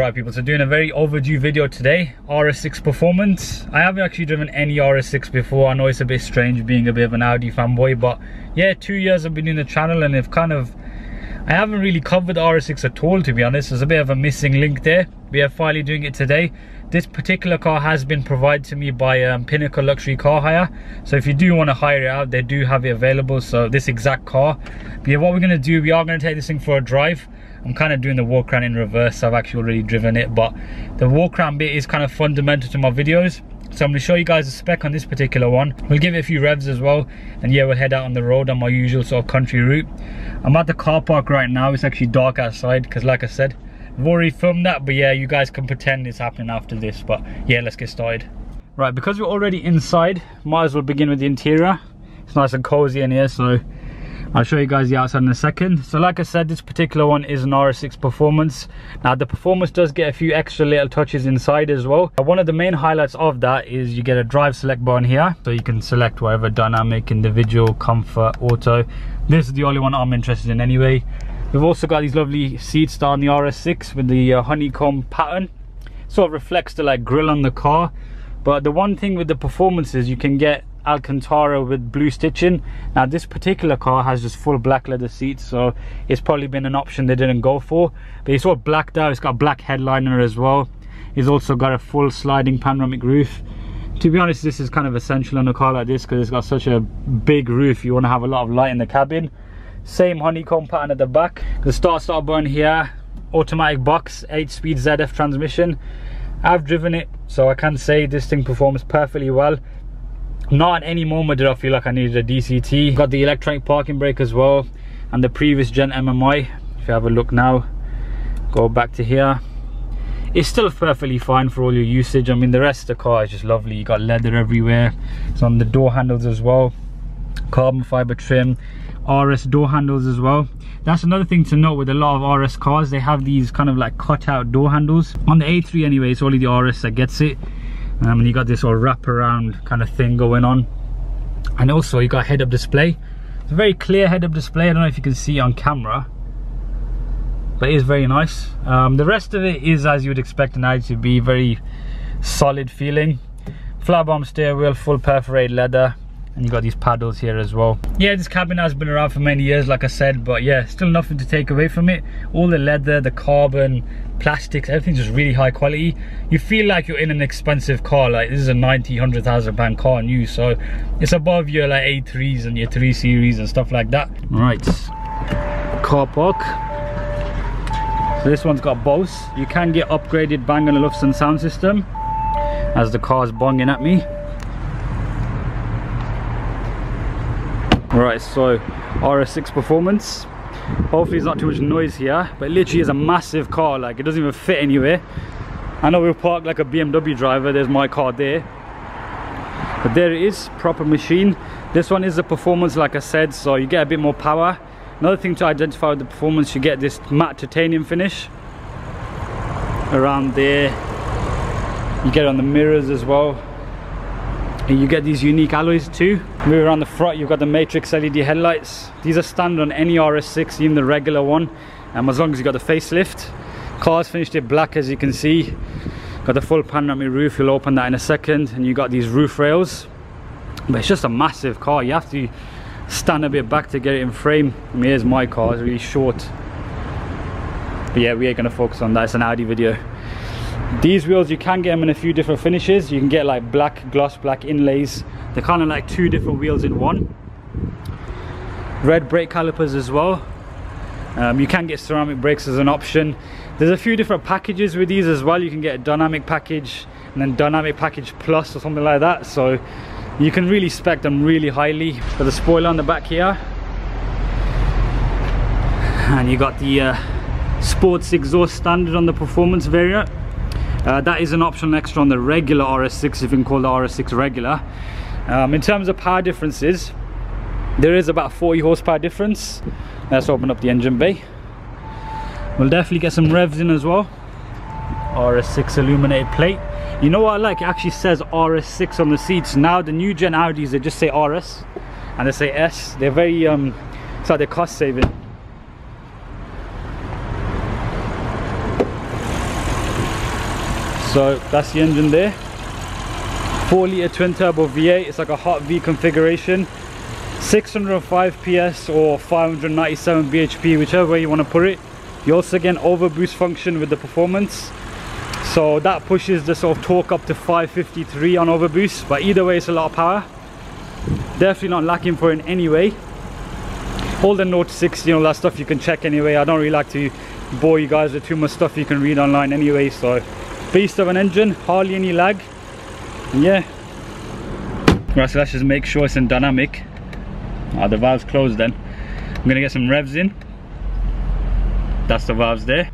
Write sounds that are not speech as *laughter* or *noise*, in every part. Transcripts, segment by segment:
Right people, so doing a very overdue video today, RS6 performance. I haven't actually driven any RS6 before. I know it's a bit strange being a bit of an Audi fanboy, but yeah, two years I've been in the channel and I've kind of, I haven't really covered RS6 at all to be honest. There's a bit of a missing link there. We are finally doing it today. This particular car has been provided to me by um, Pinnacle Luxury Car Hire. So if you do want to hire it out, they do have it available. So this exact car. But yeah, what we're going to do, we are going to take this thing for a drive. I'm kind of doing the walk around in reverse. I've actually already driven it, but the walk around bit is kind of fundamental to my videos. So I'm going to show you guys the spec on this particular one. We'll give it a few revs as well. And yeah, we'll head out on the road on my usual sort of country route. I'm at the car park right now. It's actually dark outside because like I said, I've already filmed that. But yeah, you guys can pretend it's happening after this. But yeah, let's get started. Right, because we're already inside, might as well begin with the interior. It's nice and cozy in here, so I'll show you guys the outside in a second. So like I said, this particular one is an RS6 Performance. Now the Performance does get a few extra little touches inside as well. One of the main highlights of that is you get a drive select button here. So you can select whatever dynamic, individual, comfort, auto. This is the only one I'm interested in anyway. We've also got these lovely seats on the RS6 with the uh, honeycomb pattern. Sort of reflects the like grill on the car. But the one thing with the Performance is you can get Alcantara with blue stitching. Now this particular car has just full black leather seats, so it's probably been an option they didn't go for. But it's all blacked out, it's got a black headliner as well. It's also got a full sliding panoramic roof. To be honest, this is kind of essential on a car like this because it's got such a big roof. You want to have a lot of light in the cabin. Same honeycomb pattern at the back. The start-start button here, automatic box, 8-speed ZF transmission. I've driven it, so I can say this thing performs perfectly well not at any moment did I feel like I needed a DCT. Got the electronic parking brake as well and the previous gen MMI. If you have a look now, go back to here. It's still perfectly fine for all your usage. I mean, the rest of the car is just lovely. You got leather everywhere. It's on the door handles as well. Carbon fiber trim. RS door handles as well. That's another thing to note with a lot of RS cars. They have these kind of like cut out door handles. On the A3 anyway, it's only the RS that gets it um, and you got this all wrap around kind of thing going on. And also you got head-up display. It's a very clear head-up display. I don't know if you can see on camera but it is very nice. Um, the rest of it is as you would expect an be very solid feeling. Flat bottom steering wheel full perforated leather and you got these paddles here as well. Yeah this cabin has been around for many years like i said but yeah still nothing to take away from it. All the leather the carbon plastics everything's just really high quality. You feel like you're in an expensive car like this is a 90 100,000 pound car new so it's above your like a3s and your 3 series and stuff like that. Right. Car park. So this one's got Bose you can get upgraded Bang & Olufsen sound system as the car's bonging at me right so RS6 performance. Hopefully there's not too much noise here but literally is a massive car like it doesn't even fit anywhere. I know we'll park like a BMW driver there's my car there. But there it is proper machine. This one is a performance like I said so you get a bit more power. Another thing to identify with the performance you get this matte titanium finish around there. You get on the mirrors as well and you get these unique alloys too? Move around the front you've got the matrix led headlights. These are standard on any rs6 even the regular one. Um, as long as you've got the facelift. Car's finished it black as you can see. Got the full panoramic roof you'll open that in a second. And you got these roof rails. But it's just a massive car. You have to stand a bit back to get it in frame. I mean, here's my car it's really short. But yeah we are gonna focus on that. It's an audi video these wheels you can get them in a few different finishes. You can get like black gloss black inlays. They're kind of like two different wheels in one. Red brake calipers as well. Um, you can get ceramic brakes as an option. There's a few different packages with these as well. You can get a dynamic package and then dynamic package plus or something like that. So you can really spec them really highly. Got the spoiler on the back here. And you got the uh, sports exhaust standard on the performance variant uh, that is an optional extra on the regular RS6 if you can call the RS6 regular. Um, in terms of power differences, there is about 40 horsepower difference. Let's open up the engine bay. We'll definitely get some revs in as well. RS6 illuminated plate. You know what I like? It actually says RS6 on the seats. Now the new gen Audis, they just say RS and they say S. They're very, um, like they're cost saving. So that's the engine there. 4 litre twin turbo V8 it's like a hot V configuration. 605 PS or 597 bhp whichever way you want to put it. You also get an overboost function with the performance. So that pushes the sort of torque up to 553 on overboost but either way it's a lot of power. Definitely not lacking for in any way. All the note 60 know that stuff you can check anyway. I don't really like to bore you guys with too much stuff you can read online anyway so beast of an engine hardly any lag. And yeah. Right so let's just make sure it's in dynamic. Oh, the valve's closed then. I'm gonna get some revs in. That's the valves there.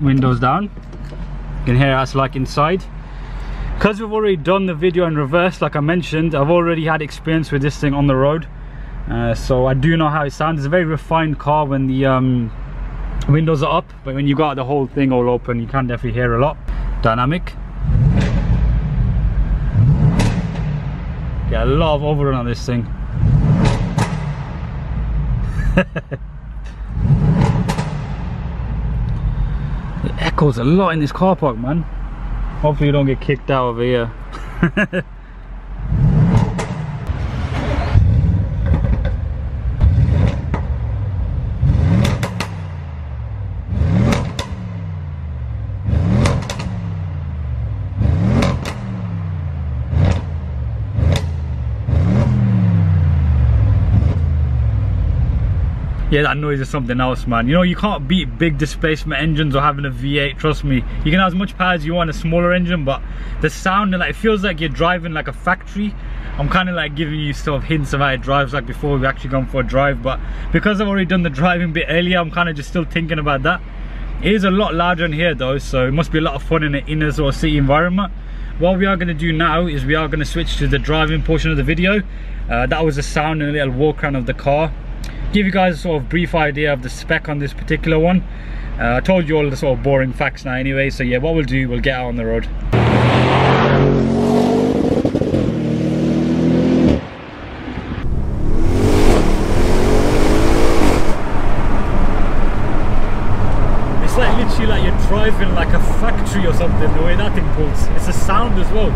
Windows down. You can hear us like inside. Because we've already done the video in reverse like i mentioned i've already had experience with this thing on the road. Uh, so i do know how it sounds. It's a very refined car when the um, windows are up but when you got the whole thing all open you can definitely hear a lot dynamic. Yeah a lot of overrun on this thing. *laughs* It echoes a lot in this car park man. Hopefully you don't get kicked out of here *laughs* yeah that noise is something else man. You know you can't beat big displacement engines or having a v8 trust me. You can have as much power as you want a smaller engine but the sound and like it feels like you're driving like a factory. I'm kind of like giving you sort of hints of how it drives like before we've actually gone for a drive but because i've already done the driving bit earlier i'm kind of just still thinking about that. It is a lot larger in here though so it must be a lot of fun in an inner sort of city environment. What we are going to do now is we are going to switch to the driving portion of the video. Uh, that was the sound and a little walk around of the car give you guys a sort of brief idea of the spec on this particular one. Uh, I told you all the sort of boring facts now anyway so yeah what we'll do we'll get out on the road. It's like literally like you're driving like a factory or something the way that thing pulls. It's a sound as well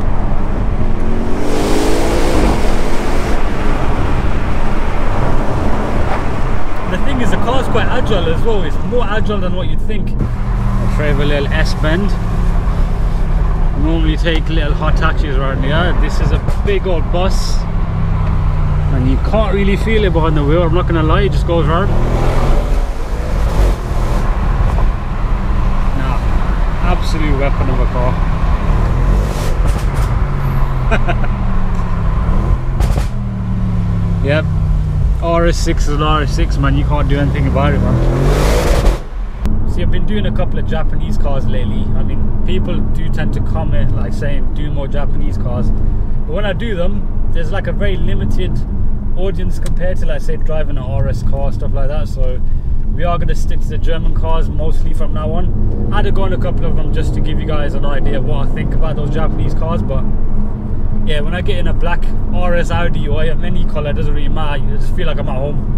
thing is the car's quite agile as well. It's more agile than what you'd think. I'll try a little S-bend normally take little hot hatches around here this is a big old bus. And you can't really feel it behind the wheel I'm not gonna lie it just goes around nah absolute weapon of a car. *laughs* Yep RS6 is an RS6 man, you can't do anything about it man. See I've been doing a couple of Japanese cars lately. I mean people do tend to comment like saying do more Japanese cars. But when I do them, there's like a very limited audience compared to like say driving an RS car, stuff like that. So we are going to stick to the German cars mostly from now on. I had to go on a couple of them just to give you guys an idea of what I think about those Japanese cars, but yeah, when I get in a black RS Audi or any colour, it doesn't really matter. I just feel like I'm at home.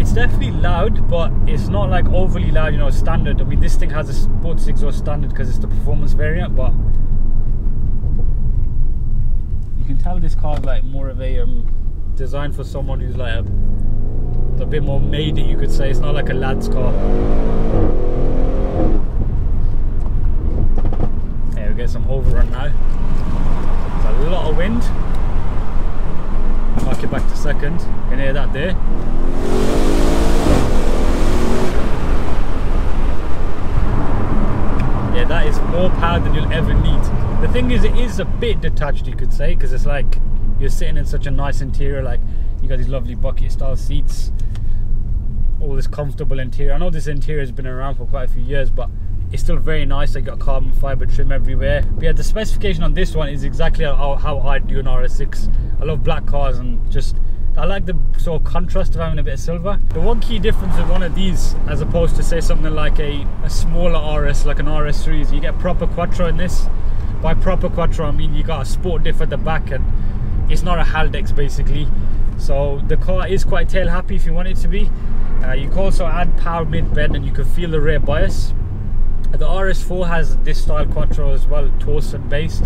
It's definitely loud, but it's not like overly loud, you know, standard. I mean, this thing has a sports exhaust standard because it's the performance variant, but you can tell this car is like more of a um, designed for someone who's like a, a bit more made it, you could say. It's not like a lad's car. Okay, we get some overrun now. There's a lot of wind. Mark it back to second. You can hear that there. Yeah, that is more power than you'll ever need. The thing is, it is a bit detached, you could say, because it's like you're sitting in such a nice interior like you got these lovely bucket style seats all this comfortable interior i know this interior has been around for quite a few years but it's still very nice I got carbon fiber trim everywhere but yeah the specification on this one is exactly how, how i do an rs6 i love black cars and just I like the sort of contrast of having a bit of silver. The one key difference with one of these, as opposed to say something like a, a smaller RS, like an RS3, is you get proper quattro in this. By proper quattro, I mean you got a sport diff at the back and it's not a Haldex basically. So the car is quite tail happy if you want it to be. Uh, you can also add power mid bend and you can feel the rear bias. The RS4 has this style quattro as well Torsen based.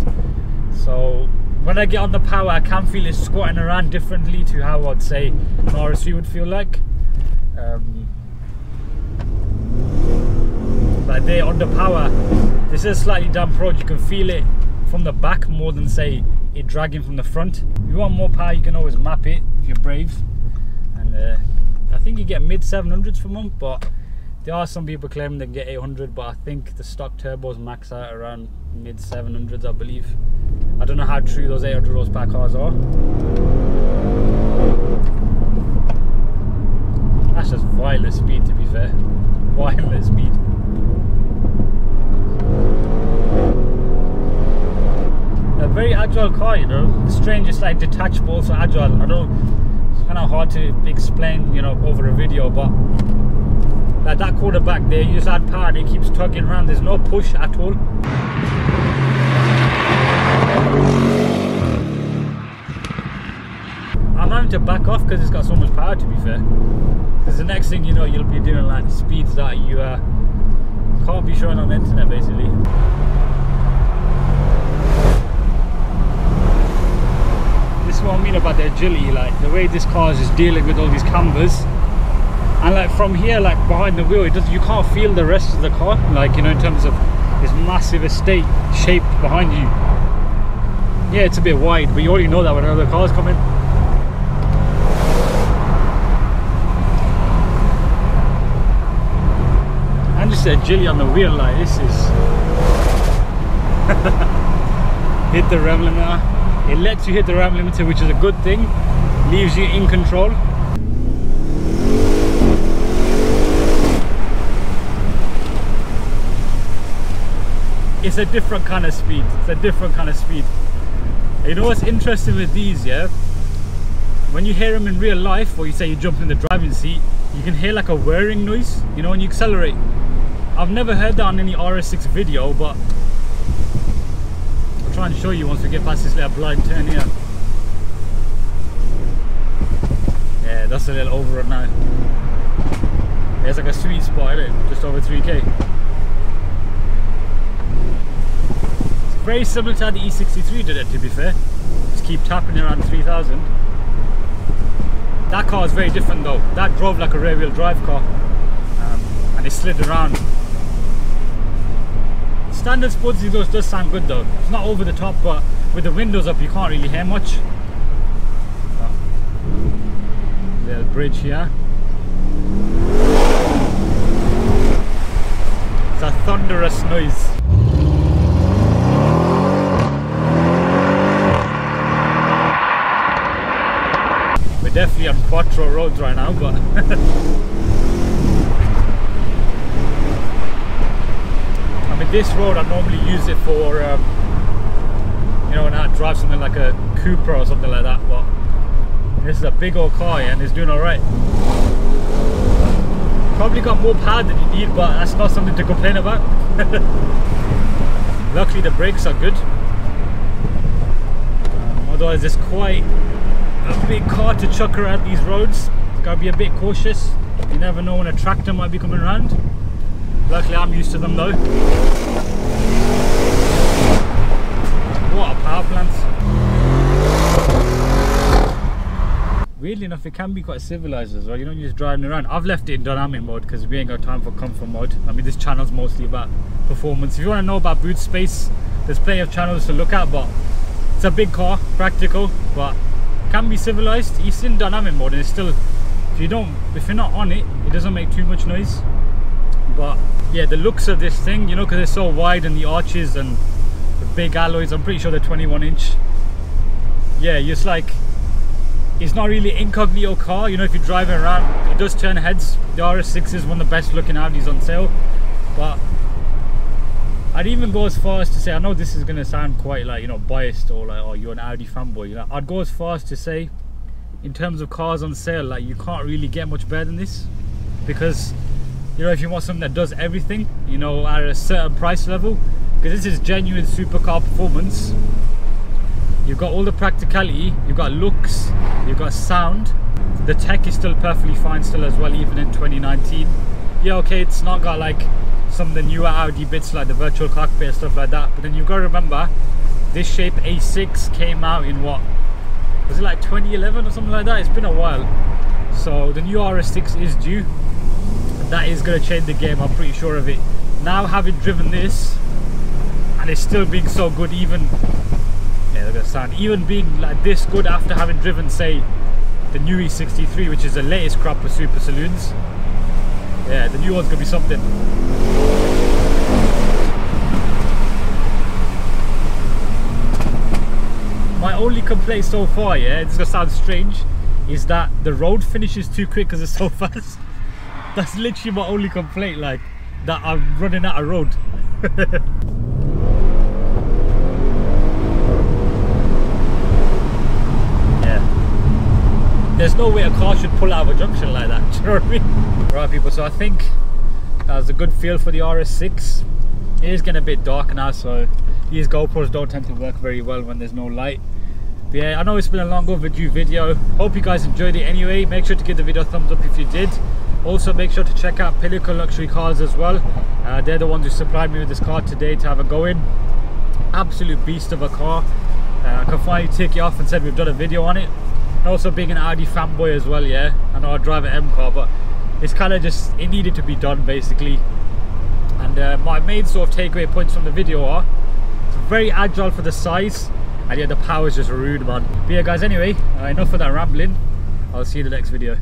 So when I get on the power I can feel it squatting around differently to how I'd say an RS3 would feel like. Um, like there on the power this is slightly damp road. You can feel it from the back more than say it dragging from the front. If you want more power you can always map it if you're brave and uh, I think you get mid 700s for month but there are some people claiming they can get 800 but I think the stock turbos max out around mid 700s I believe. I don't know how true those 800 horsepower cars are. That's just violent speed to be fair. *laughs* Violent speed a very agile car, you know. Strange, it's like detachable, also agile. I know it's kind of hard to explain, you know, over a video, but like that quarterback there, you just add power and it keeps tugging around. There's no push at all. I'm having to back off because it's got so much power to be fair. Because the next thing you know, you'll be doing like speeds that you uh, can't be showing on the internet basically. What I mean about the agility, like the way this car is dealing with all these cambers. And like from here, like behind the wheel, it does you can't feel the rest of the car, like you know, in terms of this massive estate shape behind you. Yeah, it's a bit wide, but you already know that when other cars come in. And just the agility on the wheel, like this is *laughs* hit the rev limiter it lets you hit the ramp limiter which is a good thing. Leaves you in control. It's a different kind of speed. It's a different kind of speed. You know what's interesting with these yeah? When you hear them in real life or you say you jump in the driving seat you can hear like a whirring noise you know when you accelerate. I've never heard that on any RS6 video but try and show you once we get past this little blind turn here. Yeah, that's a little overrun now. There's like a sweet spot in it, just over 3k. It's very similar to how the E63 did it to be fair. Just keep tapping around 3000. That car is very different though. That drove like a rear wheel drive car. Um, and it slid around standard sports exhaust does sound good though. It's not over the top, but with the windows up, you can't really hear much. Little bridge here. It's a thunderous noise. We're definitely on quattro roads right now, but *laughs* I mean, this road I normally use it for, um, you know, when I drive something like a Cupra or something like that. But this is a big old car yeah, and it's doing all right. Probably got more power than you need, but that's not something to complain about. *laughs* Luckily, the brakes are good. Um, otherwise, it's quite a big car to chuck around these roads. Gotta be a bit cautious. You never know when a tractor might be coming around. Luckily I'm used to them though. What a power plant. Weirdly enough, it can be quite civilized as well. You know, you're just driving around. I've left it in dynamic mode because we ain't got time for comfort mode. I mean, this channel's mostly about performance. If you want to know about boot space, there's plenty of channels to look at, but it's a big car, practical, but can be civilized. It's in dynamic mode and it's still, if you don't, if you're not on it, it doesn't make too much noise but yeah the looks of this thing you know because it's so wide and the arches and the big alloys i'm pretty sure they're 21 inch yeah it's like it's not really incognito car you know if you're driving around it does turn heads the rs6 is one of the best looking audis on sale but I'd even go as far as to say, I know this is going to sound quite like, you know, biased or like, oh, you're an Audi fanboy. You know, I'd go as far as to say, in terms of cars on sale, like, you can't really get much better than this. Because you know if you want something that does everything you know at a certain price level because this is genuine supercar performance. You've got all the practicality you've got looks you've got sound. The tech is still perfectly fine still as well even in 2019 yeah okay it's not got like some of the newer Audi bits like the virtual cockpit and stuff like that but then you've got to remember this shape A6 came out in what? Was it like 2011 or something like that? It's been a while. So the new RS6 is due that is going to change the game I'm pretty sure of it. Now having driven this and it's still being so good even yeah look at the sound even being like this good after having driven say the new E63 which is the latest crop of super saloons yeah the new one's gonna be something. My only complaint so far yeah it's gonna sound strange is that the road finishes too quick because it's so *laughs* fast that's literally my only complaint like that I'm running out of road. *laughs* Yeah. there's no way a car should pull out of a junction like that *laughs* do you know what I mean? Right people so I think that was a good feel for the RS6 it is getting a bit dark now so these GoPros don't tend to work very well when there's no light. But yeah I know it's been a long overdue video. Hope you guys enjoyed it anyway. Make sure to give the video a thumbs up if you did also make sure to check out Pinnacle Luxury Cars as well. Uh, they're the ones who supplied me with this car today to have a go in. Absolute beast of a car. Uh, I can finally take it off and said we've done a video on it. And also being an Audi fanboy as well yeah. I know I drive an M car but it's kind of just it needed to be done basically. And uh, my main sort of takeaway points from the video are it's very agile for the size and yeah the power is just rude man. But yeah guys anyway uh, enough of that rambling. I'll see you in the next video